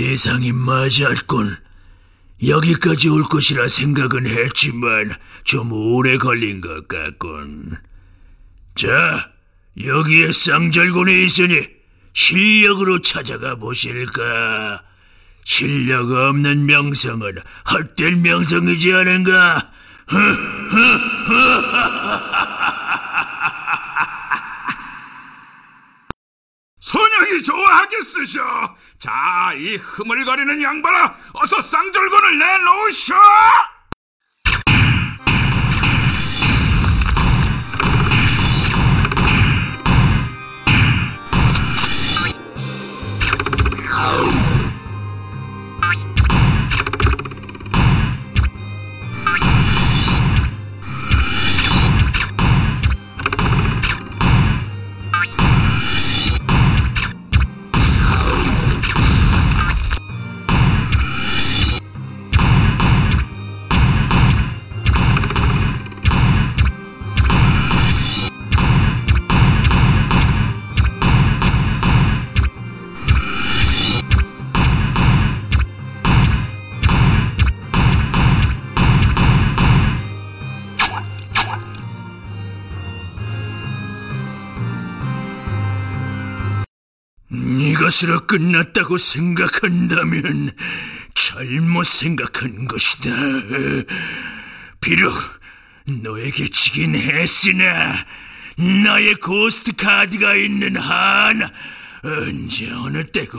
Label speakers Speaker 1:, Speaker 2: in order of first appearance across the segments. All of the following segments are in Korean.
Speaker 1: 예상이 맞았군. 여기까지 올 것이라 생각은 했지만 좀 오래 걸린 것 같군. 자, 여기에 쌍절곤이 있으니 실력으로 찾아가 보실까? 실력 없는 명성은 헛된 명성이지 않은가?
Speaker 2: 소녀이 좋아하겠으셔. 자, 이 흐물거리는 양반아, 어서 쌍절곤을 내놓으셔!
Speaker 1: 것으로 끝났다고 생각한다면 잘못 생각한 것이다. 비록 너에게 지긴 했으나 나의 고스트 카드가 있는 한 언제 어느 때고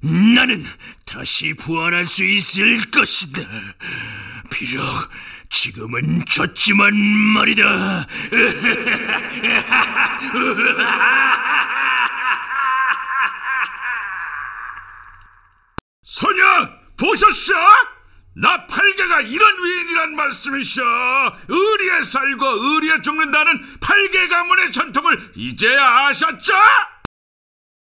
Speaker 1: 나는 다시 부활할 수 있을 것이다. 비록 지금은 졌지만 말이다.
Speaker 2: 소녀, 보셨쇼? 나 팔개가 이런 위인이란 말씀이셔. 의리에 살고 의리에 죽는다는 팔개 가문의 전통을 이제야 아셨죠?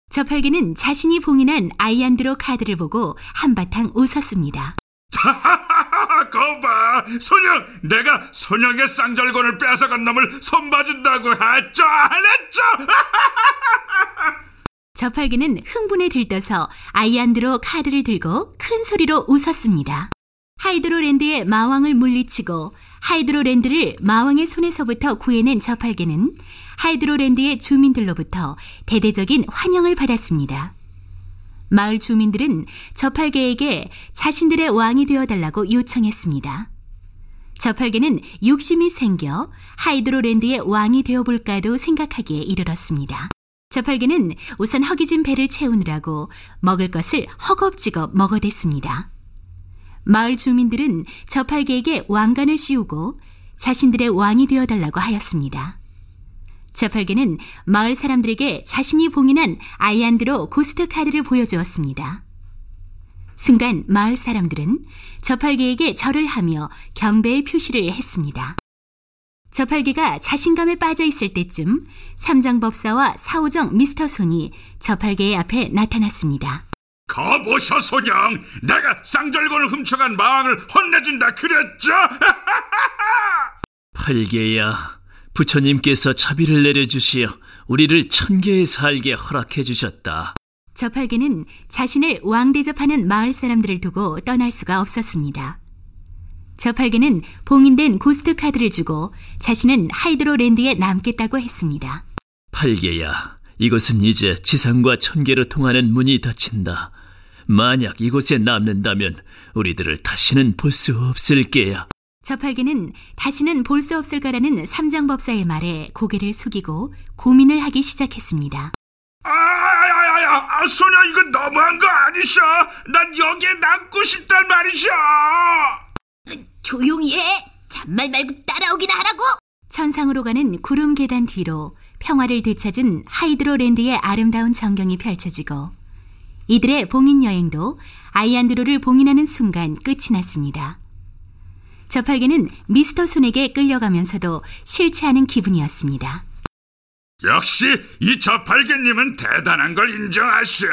Speaker 3: 저팔계는 자신이 봉인한 아이안드로 카드를 보고 한바탕 웃었습니다.
Speaker 2: 거봐, 소녀, 내가 소녀의 쌍절곤을 뺏어간 놈을 손봐준다고 했죠, 안 했죠?
Speaker 3: 저팔계는 흥분에 들떠서 아이안드로 카드를 들고 큰 소리로 웃었습니다. 하이드로랜드의 마왕을 물리치고 하이드로랜드를 마왕의 손에서부터 구해낸 저팔계는 하이드로랜드의 주민들로부터 대대적인 환영을 받았습니다. 마을 주민들은 저팔계에게 자신들의 왕이 되어달라고 요청했습니다. 저팔계는 욕심이 생겨 하이드로랜드의 왕이 되어볼까도 생각하기에 이르렀습니다. 저팔계는 우선 허기진 배를 채우느라고 먹을 것을 허겁지겁 먹어댔습니다. 마을 주민들은 저팔계에게 왕관을 씌우고 자신들의 왕이 되어달라고 하였습니다. 저팔계는 마을 사람들에게 자신이 봉인한 아이안드로 고스트 카드를 보여주었습니다. 순간 마을 사람들은 저팔계에게 절을 하며 경배의 표시를 했습니다. 저팔계가 자신감에 빠져 있을 때쯤 삼장법사와 사오정 미스터 손이 저팔계의 앞에 나타났습니다.
Speaker 2: 거보셔, 소냥. 내가 쌍절곤을 훔쳐간 마왕을 혼내준다 그랬죠?
Speaker 1: 팔개야, 부처님께서 자비를 내려주시어 우리를 천계에 살게 허락해 주셨다.
Speaker 3: 저팔계는 자신을 왕 대접하는 마을 사람들을 두고 떠날 수가 없었습니다. 저팔계는 봉인된 고스트 카드를 주고 자신은 하이드로랜드에 남겠다고 했습니다.
Speaker 1: 팔개야, 이곳은 이제 지상과 천계로 통하는 문이 닫힌다. 만약 이곳에 남는다면 우리들을 다시는 볼 수 없을 게야.
Speaker 3: 저팔계는 다시는 볼 수 없을 거라는 삼장법사의 말에 고개를 숙이고 고민을 하기 시작했습니다.
Speaker 2: 아야야야, 아, 소녀 이거 너무한 거 아니셔? 난 여기에 남고 싶단 말이셔.
Speaker 4: 조용히 해! 잔말 말고 따라오기나 하라고!
Speaker 3: 천상으로 가는 구름 계단 뒤로 평화를 되찾은 하이드로랜드의 아름다운 전경이 펼쳐지고 이들의 봉인 여행도 아이안드로를 봉인하는 순간 끝이 났습니다. 저팔계는 미스터 손에게 끌려가면서도 싫지 않은 기분이었습니다.
Speaker 2: 역시 이 저팔계님은 대단한 걸 인정하셔.